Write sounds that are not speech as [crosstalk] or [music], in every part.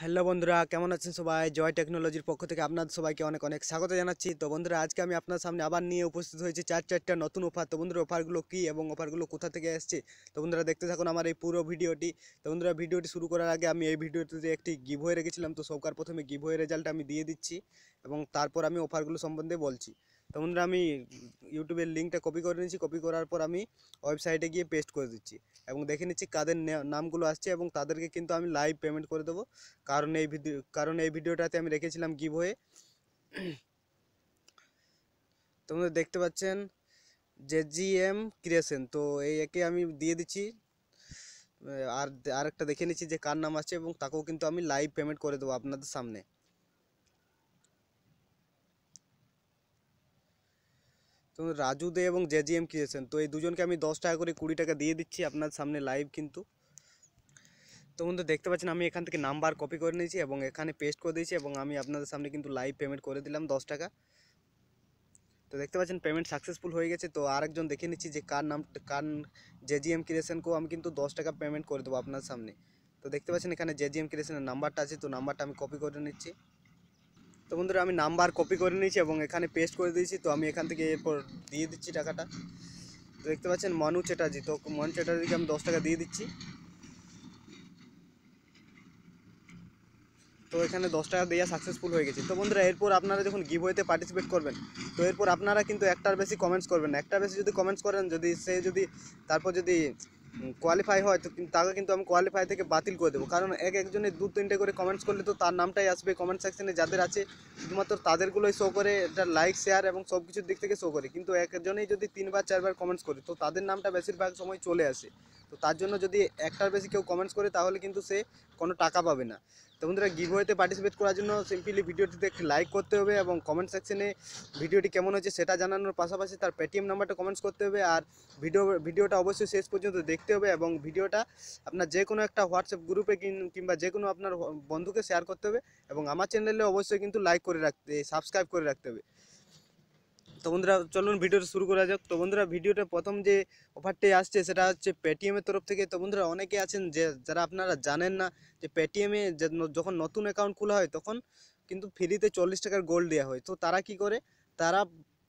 Hello বন্ধুরা, কেমন আছেন সবাই? জয় টেকনোলজির পক্ষ থেকে আপনাদের সবাইকে অনেক অনেক স্বাগত জানাচ্ছি। তো বন্ধুরা, আজকে আমি আপনার সামনে আবার নিয়ে উপস্থিত হয়েছি চার চারটা নতুন অফার। তো বন্ধুরা, অফারগুলো কী এবং অফারগুলো কোথা থেকে এসছে? তো বন্ধুরা, দেখতে থাকুন আমার এই পুরো ভিডিওটি। তো বন্ধুরা, ভিডিওটি শুরু করার আগে আমি এই ভিডিওটিতে একটি গিভ হয়ে রেখেছিলাম। তো সবকার প্রথমে গিভ হয়ে রেজাল্ট আমি দিয়ে দিচ্ছি এবং তারপর আমি অফারগুলো সম্বন্ধে বলছি। তো বন্ধুরা, আমি ইউটিউবের লিঙ্কটা কপি করে নিচ্ছি কপি করার পর আমি ওয়েবসাইটে গিয়ে পেস্ট করে দিচ্ছি এবং দেখে নিচ্ছি কাদের নামগুলো আসছে এবং তাদেরকে কিন্তু আমি লাইভ পেমেন্ট করে দেবো। কারণ এই ভিডিও, কারণ এই ভিডিওটাতে আমি রেখেছিলাম গিভ হয়ে তোমরা দেখতে পাচ্ছেন জে জি এম ক্রিয়েশন তো এই একে আমি দিয়ে দিচ্ছি। আর আরেকটা দেখে নিচ্ছি যে কার নাম আছে এবং তাকেও কিন্তু আমি লাইভ পেমেন্ট করে দেবো আপনাদের সামনে। তো রাজু দে এবং জে জি এম ক্রিয়েশন তো এই দুজনকে আমি দশ টাকা করে কুড়ি টাকা দিয়ে দিচ্ছি আপনার সামনে লাইভ কিন্তু। তো বন্ধু, দেখতে পাচ্ছেন, আমি এখান থেকে নাম্বার কপি করে নিয়েছি এবং এখানে পেস্ট করে দিয়েছি এবং আমি আপনাদের সামনে কিন্তু লাইভ পেমেন্ট করে দিলাম দশ টাকা। তো দেখতে পাচ্ছেন পেমেন্ট সাকসেসফুল হয়ে গেছে। তো আরেকজন দেখে নিচ্ছি যে কার নাম, কার জে জি এম ক্রিয়েশনকেও আমি কিন্তু দশ টাকা পেমেন্ট করে দেবো আপনার সামনে। তো দেখতে পাচ্ছেন, এখানে জে জি এম ক্রিয়েশনের নাম্বারটা আছে, তো নাম্বারটা আমি কপি করে নিচ্ছি। তো বন্ধুরা, আমি নাম্বার কপি করে নিয়েছি এবং এখানে পেস্ট করে দিয়েছি। তো আমি এখান থেকে এরপর দিয়ে দিচ্ছি টাকাটা। তো দেখতে পাচ্ছেন, মানু চ্যাটার্জি। তো মনু চ্যাটার্জিকে আমি দশ টাকা দিয়ে দিচ্ছি। তো এখানে দশ টাকা দেওয়া সাকসেসফুল হয়ে গেছে। তো বন্ধুরা, এরপর আপনারা যখন গিভ হইতে পার্টিসিপেট করবেন, তো এরপর আপনারা কিন্তু একটার বেশি কমেন্টস করবেন একটার বেশি যদি কমেন্টস করেন, যদি সে যদি, তারপর যদি কোয়ালিফাই হয়, তো তাকে কিন্তু আমি কোয়ালিফাই থেকে বাতিল করে দেবো। কারণ এক একজনের দু তিনটে করে কমেন্টস করলে তো তার নামটাই আসবে। কমেন্ট সেকশনে যাদের আছে, শুধুমাত্র তাদেরগুলোই শো করে, এটা লাইক শেয়ার এবং সব কিছুর দিক থেকে শো করে। কিন্তু একজনেই যদি তিনবার, চারবার কমেন্টস করে, তো তাদের নামটা বেশিরভাগ সময় চলে আসে। তো তার জন্য যদি একটার বেশি কেউ কমেন্টস করে, তাহলে কিন্তু সে কোনো টাকা পাবে না। তো বন্ধুরা গিভওয়েতে পার্টিসিপেট করার জন্য সিম্পলি ভিডিওটিতে লাইক করতে হবে এবং কমেন্ট সেকশনে ভিডিওটি কেমন হচ্ছে সেটা জানানোর পাশাপাশি তার পেটিএম নাম্বারটা কমেন্টস করতে হবে। আর ভিডিও ভিডিওটা অবশ্যই শেষ পর্যন্ত দেখতে হবে এবং ভিডিওটা আপনার যে কোনো একটা হোয়াটসঅ্যাপ গ্রুপে কিংবা যে কোনো আপনার বন্ধুকে শেয়ার করতে হবে এবং আমার চ্যানেলে অবশ্যই কিন্তু লাইক করে রাখতে সাবস্ক্রাইব করে রাখতে হবে। তো বন্ধুরা, চলুন ভিডিওটা শুরু করা যাক। তো বন্ধুরা, ভিডিওটা প্রথম যে অফারটি আসছে সেটা হচ্ছে পেটিএমের তরফ থেকে। তো বন্ধুরা, অনেকে আছেন যে, যারা আপনারা জানেন না যে পেটিএমে যখন নতুন অ্যাকাউন্ট খোলা হয়, তখন কিন্তু ফ্রিতে চল্লিশ টাকার গোল্ড দেওয়া হয়। তো তারা কি করে? তারা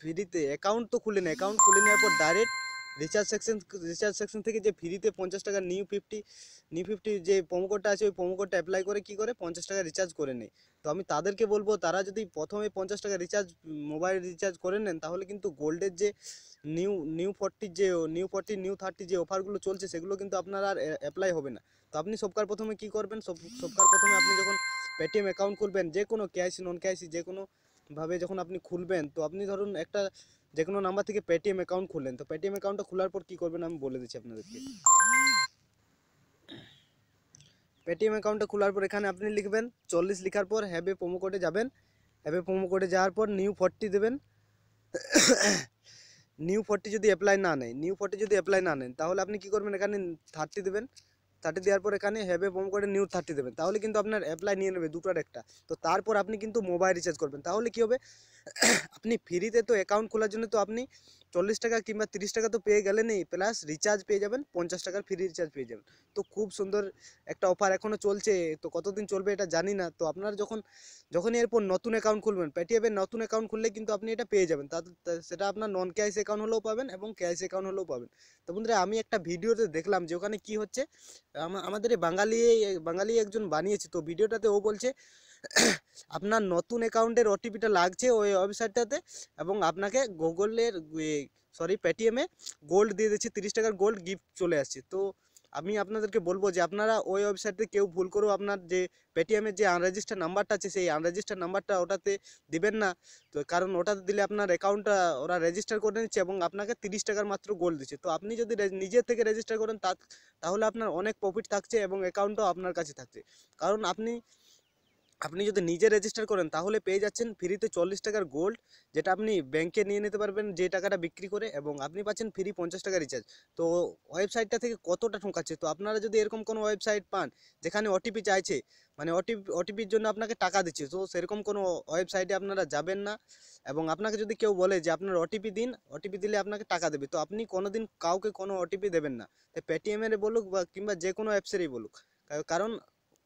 ফ্রিতে অ্যাকাউন্ট তো খুলে নেয়। অ্যাকাউন্ট খুলে নেওয়ার পর direct recharge section recharge section থেকে যে ফ্রিতে পঞ্চাশ টাকা নিউ ফিফটি নিউ ফিফটি যে প্রোমো কোডটা আছে, ওই প্রোমো কোডটা অ্যাপ্লাই করে কি করে? পঞ্চাশ টাকা রিচার্জ করে নেয়। তো আমি তাদেরকে বলব, তারা যদি প্রথমে পঞ্চাশ টাকা রিচার্জ মোবাইল রিচার্জ করে নেন, তাহলে কিন্তু গোল্ডের যে নিউ নিউ ফর্টির যে নিউ ফর্টি নিউ থার্টি যে অফারগুলো চলছে, সেগুলো কিন্তু আপনার আর অ্যাপ্লাই হবে না। তো আপনি সবকার প্রথমে কি করবেন? সব, সবকার প্রথমে আপনি যখন পেটিএম অ্যাকাউন্ট খুলবেন, যে কোনো কেআইসি নন কেআইসি যে কোনো ভাবে যখন আপনি খুলবেন, তো আপনি ধরুন একটা যে কোনো নাম্বার থেকে পেটিএম অ্যাকাউন্ট খুললেন, তো পেটিএম অ্যাকাউন্টটা খোলার পর কি করবেন আমি বলে দিচ্ছি আপনাদেরকে। পেটিএম অ্যাকাউন্টটা খোলার পর এখানে আপনি লিখবেন, চল্লিশ লেখার পর হ্যাবে প্রোমো কোডে যাবেন। হ্যাবে প্রোমো কোডে যাওয়ার পর নিউ ফর্টি দেবেন। [coughs] নিউ ফর্টি যদি অ্যাপ্লাই না নেয় নিউ ফর্টি যদি অ্যাপ্লাই না নেন, তাহলে আপনি কি করবেন, এখানে থার্টি দেবেন। থার্টি দেওয়ার পর এখানে হ্যাবে প্রোমো কোডে নিউ থার্টি দেবেন। তাহলে কিন্তু আপনার অ্যাপ্লাই নিয়ে নেবে দুটোর একটা। তো তারপর আপনি কিন্তু মোবাইল রিচার্জ করবেন। তাহলে কি হবে? [coughs] আপনি ফ্রিতে তো অ্যাকাউন্ট খোলার জন্য তো আপনি চল্লিশ টাকা কিংবা তিরিশ টাকা তো পেয়ে গেলেনই প্লাস রিচার্জ পেয়ে যাবেন, পঞ্চাশ টাকার ফ্রি রিচার্জ পেয়ে যাবেন। তো খুব সুন্দর একটা অফার এখনও চলছে। তো কতদিন চলবে এটা জানি না। তো আপনার যখন, যখনই এরপর নতুন অ্যাকাউন্ট খুলবেন পেটিএমের নতুন অ্যাকাউন্ট খুললে কিন্তু আপনি এটা পেয়ে যাবেন। তা সেটা আপনার নন ক্যাশ অ্যাকাউন্ট হলেও পাবেন এবং ক্যাশ অ্যাকাউন্ট হলেও পাবেন। তো বন্ধুরা, আমি একটা ভিডিওতে দেখলাম যে ওখানে কি হচ্ছে? আমাদের বাঙালি বাঙালি একজন বানিয়েছে। তো ভিডিওটাতে ও বলছে, আপনার নতুন অ্যাকাউন্টের ওটিপিটা লাগছে ওই ওয়েবসাইটটাতে এবং আপনাকে গুগলের সরি পেটিএমে গোল্ড দিয়ে দিচ্ছে, তিরিশ টাকার গোল্ড গিফট চলে আসছে। তো আমি আপনাদেরকে বলব যে আপনারা ওই ওয়েবসাইটে কেউ ভুল করেও আপনার যে পেটিএমের যে আনরেজিস্টার নাম্বারটা আছে, সেই আনরেজিস্টার নাম্বারটা ওটাতে দিবেন না। তো কারণ ওটাতে দিলে আপনার অ্যাকাউন্টটা ওরা রেজিস্টার করে নিচ্ছে এবং আপনাকে তিরিশ টাকার মাত্র গোল দিচ্ছে। তো আপনি যদি নিজে থেকে রেজিস্টার করেন তাহলে আপনার অনেক প্রফিট থাকছে এবং অ্যাকাউন্টও আপনার কাছে থাকছে। কারণ আপনি আপনি যদি নিজে রেজিস্টার করেন, তাহলে পেয়ে যাচ্ছেন ফ্রিতে চল্লিশ টাকার গোল্ড যেটা আপনি ব্যাংকে নিয়ে নিতে পারবেন যে টাকাটা বিক্রি করে এবং আপনি পাচ্ছেন ফ্রি পঞ্চাশ টাকা রিচার্জ তো ওয়েবসাইটটা থেকে কতটা ঠোঁকাচ্ছে তো আপনারা যদি এরকম কোনো ওয়েবসাইট পান, যেখানে ওটিপি চাইছে মানে ওটিপি ওটিপির জন্য আপনাকে টাকা দিচ্ছে, তো সেরকম কোনো ওয়েবসাইটে আপনারা যাবেন না। এবং আপনাকে যদি কেউ বলে যে আপনার ওটিপি দিন ওটিপি দিলে আপনাকে টাকা দেবে। তো আপনি কোনোদিন কাউকে কোনো ওটিপি দেবেন না। পেটিএমের বলুক বা কিংবা যে কোনো অ্যাপসেরই বলুক। কারণ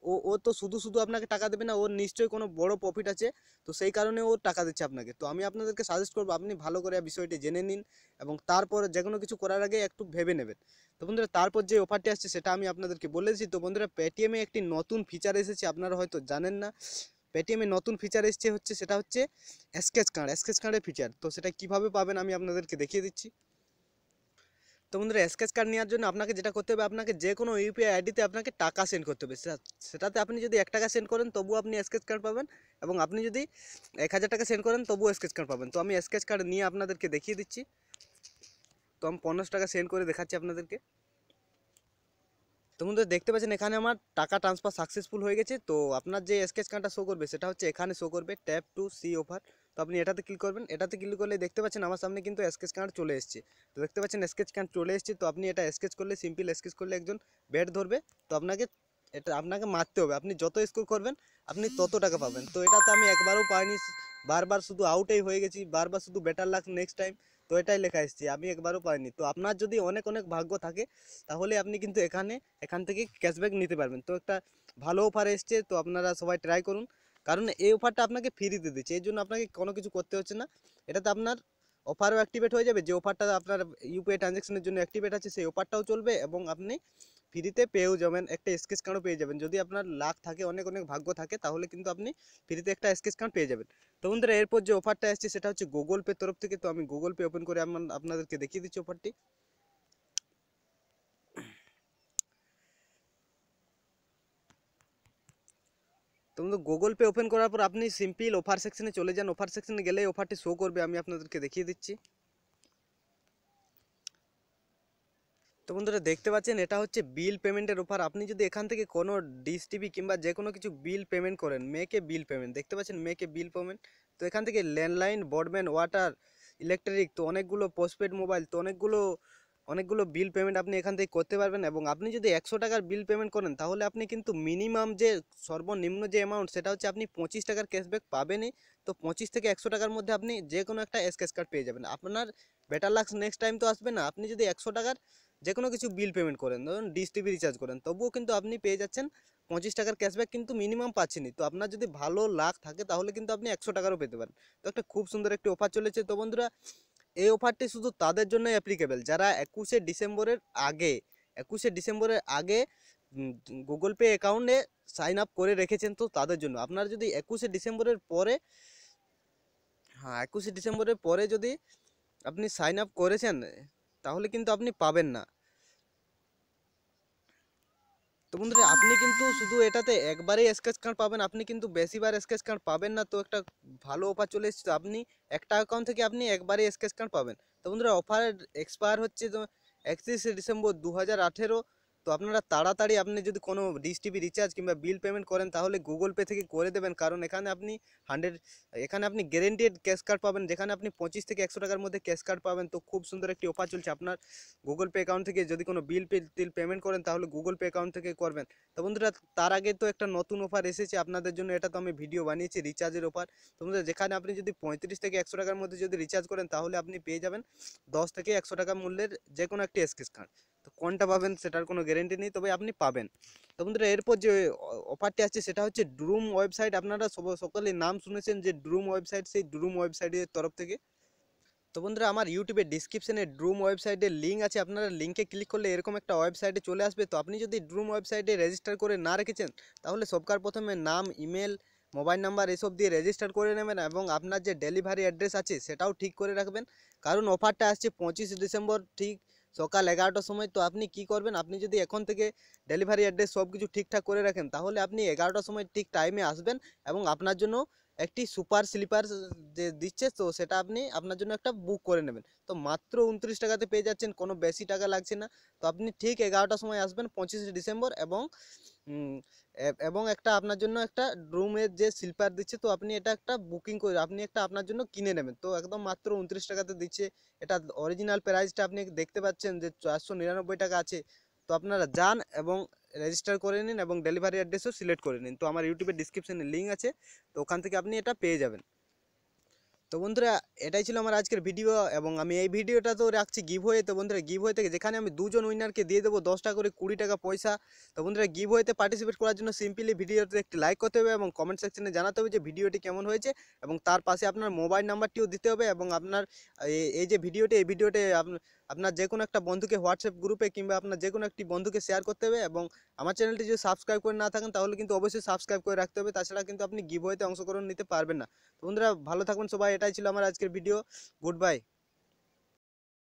ও ও তো শুধু শুধু আপনাকে টাকা দেবে না, ওর নিশ্চয়ই কোনো বড় প্রফিট আছে। তো সেই কারণে ও টাকা দিচ্ছে আপনাকে। তো আমি আপনাদেরকে সাজেস্ট করব, আপনি ভালো করে বিষয়টি জেনে নিন এবং তারপর যে কোনো কিছু করার আগে একটু ভেবে নেবেন। তো বন্ধুরা, তারপর যে অফারটি আসছে সেটা আমি আপনাদেরকে বলেছি তো বন্ধুরা পেটিএমে একটি নতুন ফিচার এসেছে, আপনারা হয়তো জানেন না। পেটিএমে নতুন ফিচার এসছে হচ্ছে, সেটা হচ্ছে স্কেচ কার্ড স্কেচ কার্ডের ফিচার তো সেটা কীভাবে পাবেন আমি আপনাদেরকে দেখিয়ে দিচ্ছি। তো বন্ধুরা স্কেচ কার্ড নেওয়ার জন্য আপনাকে যেটা করতে হবে, আপনাকে যে কোনো ইউপিআই আইডিতে আপনাকে টাকা সেন্ড করতে হবে। সেটাতে আপনি যদি এক টাকা সেন্ড করেন, তবুও আপনি স্কেচ কার্ড পাবেন এবং আপনি যদি এক হাজার টাকা সেন্ড করেন, তবুও স্কেচ কার্ড পাবেন। তো আমি স্কেচ কার্ড নিয়ে আপনাদেরকে দেখিয়ে দিচ্ছি। তো আমি পঞ্চাশ টাকা সেন্ড করে দেখাচ্ছি আপনাদেরকে। তো বন্ধুরা দেখতে পাচ্ছেন এখানে আমার টাকা ট্রান্সফার সাকসেসফুল হয়ে গেছে। তো আপনার যে স্কেচ কার্ডটা শো করবে, সেটা হচ্ছে এখানে শো করবে ট্যাপ টু সি অফার তো আপনি এটাতে ক্লিক করবেন। এটাতে ক্লিক করলে দেখতে পাচ্ছেন আমার সামনে কিন্তু স্কেচ কার্ড চলে এসেছে। তো দেখতে পাচ্ছেন স্কেচ কার্ড চলে এসেছে। তো আপনি এটা স্কেচ করলে সিম্পল স্কেচ করলে একজন ব্যাট ধরবে। তো আপনাকে এটা, আপনাকে মারতে হবে। আপনি যত স্কোর করবেন, আপনি তত টাকা পাবেন। তো এটাতে আমি একবারও পাইনি। বারবার শুধু আউটেই হয়ে গেছি। বারবার শুধু বেটার লাক নেক্সট টাইম তো এটাই লেখা এসেছে। আমি একবারও পাইনি। তো আপনার যদি অনেক অনেক ভাগ্য থাকে, তাহলে আপনি কিন্তু এখানে, এখান থেকে ক্যাশব্যাক নিতে পারবেন। তো একটা ভালো অফার এসছে। তো আপনারা সবাই ট্রাই করুন। কারণ এই অফারটা আপনাকে ফ্রিতে দিচ্ছে। এই জন্য আপনাকে কোনো কিছু করতে হচ্ছে না। এটাতে আপনার অফারও অ্যাক্টিভেট হয়ে যাবে। যে অফারটা আপনার ইউপিআই ট্রানজ্যাকশনের জন্য অ্যাক্টিভেট আছে, সেই অফারটাও চলবে এবং আপনি ফ্রিতে পেয়েও যাবেন। একটা স্কেচ কার্ডও পেয়ে যাবেন। যদি আপনার লাখ থাকে, অনেক অনেক ভাগ্য থাকে, তাহলে কিন্তু আপনি ফ্রিতে একটা স্কেচ কার্ড পেয়ে যাবেন। তো বন্ধুরা, এরপর যে অফারটা এসছে, সেটা হচ্ছে গুগল পে তরফ থেকে। তো আমি গুগল পে ওপেন করে আপনাদেরকে দেখিয়ে দিচ্ছি অফারটি তো গুগল পে ওপেন করার পর আপনি সিম্পল অফার সেকশনে চলে যান। অফার সেকশনে গেলে অফারটি শো করবে, আমি আপনাদেরকে দেখিয়ে দিচ্ছি। তো বন্ধুরা, দেখতে পাচ্ছেন, এটা হচ্ছে বিল পেমেন্টের অফার আপনি যদি এখান থেকে কোনো ডিস টিভি কিংবা যে কোনো কিছু বিল পেমেন্ট করেন মেকে বিল পেমেন্ট দেখতে পাচ্ছেন মেকে বিল পেমেন্ট তো এখান থেকে ল্যান্ডলাইন ব্রডব্যান্ড ওয়াটার ইলেকট্রিক তো অনেকগুলো পোস্টপেড মোবাইল তো অনেকগুলো অনেকগুলো বিল পেমেন্ট আপনি এখান থেকে করতে পারবেন এবং আপনি যদি একশো টাকার বিল পেমেন্ট করেন, তাহলে আপনি কিন্তু মিনিমাম যে সর্বনিম্ন যে অ্যামাউন্ট সেটা হচ্ছে আপনি পঁচিশ টাকার ক্যাশব্যাক পাবেনই। তো পঁচিশ থেকে একশো টাকার মধ্যে আপনি যে কোনো একটা স্কেচ কার্ড পেয়ে যাবেন। আপনার বেটার লাক্স নেক্সট টাইম তো আসবে না। আপনি যদি একশো টাকার যে কোনো কিছু বিল পেমেন্ট করেন, ধরুন ডিস টিভি রিচার্জ করেন, তবুও কিন্তু আপনি পেয়ে যাচ্ছেন পঁচিশ টাকার ক্যাশব্যাক কিন্তু মিনিমাম পাচ্ছেনই। তো আপনার যদি ভালো লাখ থাকে, তাহলে কিন্তু আপনি একশো টাকারও পেতে পারেন। তো একটা খুব সুন্দর একটি অফার চলেছে। তো বন্ধুরা এই অফারটি শুধু তাদের জন্য অ্যাপ্লিকেবল যারা একুশে ডিসেম্বরের আগে, একুশে ডিসেম্বরের আগে গুগল পে অ্যাকাউন্টে সাইন আপ করে রেখেছেন তো তাদের জন্য। আপনারা যদি একুশে ডিসেম্বরের পরে হ্যাঁ একুশে ডিসেম্বরের পরে যদি আপনি সাইন আপ করেছেন, তাহলে কিন্তু আপনি পাবেন না। তো বন্ধুরা, আপনি কিন্তু শুধু এটাতে একবারেই স্কেচ কার্ড পাবেন, আপনি কিন্তু বেশিবার স্কেচ কার্ড পাবেন না, তো একটা ভালো অফার চলে এসেছে আপনি একটা অ্যাকাউন্ট থেকে আপনি একবারে স্কেচ কার্ড পাবেন। তো বন্ধুরা অফার এক্সপায়ার হচ্ছে একত্রিশে ডিসেম্বর দু হাজার আঠেরো তো আপনারা তাড়াতাড়ি আপনি যদি কোনো ডিশ টিভি রিচার্জ কিংবা বিল পেমেন্ট করেন, তাহলে গুগল পে থেকে করে দেবেন। কারণ এখানে আপনি হান্ড্রেড এখানে আপনি গ্যারেন্টেড ক্যাশ কার্ড পাবেন। যেখানে আপনি পঁচিশ থেকে একশো টাকার মধ্যে ক্যাশ কার্ড পাবেন। তো খুব সুন্দর একটি অফার চলছে আপনার গুগল পে অ্যাকাউন্ট থেকে। যদি কোনো বিল পে টিল পেমেন্ট করেন, তাহলে গুগল পে অ্যাকাউন্ট থেকে করবেন। তো বন্ধুরা, তার আগে তো একটা নতুন অফার এসেছে আপনাদের জন্য। এটা তো আমি ভিডিও বানিয়েছি রিচার্জের অফার তো বন্ধুরা, যেখানে আপনি যদি পঁয়ত্রিশ থেকে একশো টাকার মধ্যে যদি রিচার্জ করেন, তাহলে আপনি পেয়ে যাবেন দশ থেকে একশো টাকা মূল্যের যে কোনো একটি স্কেচ কার্ড তো কোনটা পাবেন সেটার কোনো গ্যারেন্টি নেই, তবে আপনি পাবেন। তো বন্ধুরা, এরপর যে অফারটি আছে সেটা হচ্ছে ড্রুম ওয়েবসাইট আপনারা সব, সকলেই নাম শুনেছেন যে ড্রুম ওয়েবসাইট সেই ড্রুম ওয়েবসাইটের তরফ থেকে। তো বন্ধুরা, আমার ইউটিউবে ডিসক্রিপশনে ড্রুম ওয়েবসাইটের লিঙ্ক আছে। আপনারা লিঙ্কে ক্লিক করলে এরকম একটা ওয়েবসাইটে চলে আসবে। তো আপনি যদি ড্রুম ওয়েবসাইটে রেজিস্টার করে না রেখেছেন, তাহলে সবকার প্রথমে নাম ইমেল মোবাইল নাম্বার এসব দিয়ে রেজিস্টার করে নেবেন এবং আপনার যে ডেলিভারি অ্যাড্রেস আছে, সেটাও ঠিক করে রাখবেন। কারণ অফারটা আসছে পঁচিশ ডিসেম্বর, ঠিক সকাল এগারোটার সময় তো আপনি কি করবেন? আপনি যদি এখন থেকে ডেলিভারি অ্যাড্রেস সব কিছু ঠিকঠাক করে রাখেন, তাহলে আপনি এগারোটার সময় ঠিক টাইমে আসবেন এবং আপনার জন্য একটি সুপার স্লিপার যে দিচ্ছে, তো সেটা আপনি আপনার জন্য একটা বুক করে নেবেন। তো মাত্র উনত্রিশ টাকাতে পেয়ে যাচ্ছেন, কোনো বেশি টাকা লাগছে না। তো আপনি ঠিক এগারোটার সময় আসবেন, পঁচিশে ডিসেম্বর এবং এবং একটা আপনার জন্য একটা রুমের যে স্লিপার দিচ্ছে, তো আপনি এটা একটা বুকিং করে, আপনি একটা আপনার জন্য কিনে নেবেন। তো একদম মাত্র উনত্রিশ টাকাতে দিচ্ছে। এটা অরিজিনাল প্রাইসটা আপনি দেখতে পাচ্ছেন যে চারশো নিরানব্বই টাকা আছে। তো আপনারা যান এবং রেজিস্টার করে নিন এবং ডেলিভারি অ্যাড্রেসও সিলেক্ট করে নিন। তো আমার ইউটিউবের ডিসক্রিপশনে লিঙ্ক আছে, তো ওখান থেকে আপনি এটা পেয়ে যাবেন। তো বন্ধুরা, এটাই ছিল আমার আজকের ভিডিও এবং আমি এই ভিডিওটা তো রাখছি গিভ হয়ে তো বন্ধুরা গিভ হয়ে থেকে যেখানে আমি দুজন উইনারকে দিয়ে দেবো দশ টাকা করে কুড়ি টাকা পয়সা, তো বন্ধুরা গিভ হয়েতে পার্টিসিপেট করার জন্য সিম্পলি ভিডিওতে একটি লাইক করতে হবে এবং কমেন্ট সেকশনে জানাতে হবে যে ভিডিওটি কেমন হয়েছে এবং তার পাশে আপনার মোবাইল নাম্বারটিও দিতে হবে এবং আপনার এই- যে ভিডিওটি এই ভিডিওটি আপ- আপনার যে কোনো একটা বন্ধুকে হোয়াটসঅ্যাপ গ্রুপে কিংবা আপনার যে কোনো একটি বন্ধুকে শেয়ার করতে হবে এবং আমার চ্যানেলটি যদি সাবস্ক্রাইব করে না থাকেন, তাহলে কিন্তু অবশ্যই সাবস্ক্রাইব করে রাখতে হবে। তাছাড়া কিন্তু আপনি গিভ হয়েতে অংশগ্রহণ নিতে পারবেন না। তো বন্ধুরা, ভালো থাকবেন সবাই। এটাই ছিল আমার আজকের ভিডিও গুড বাই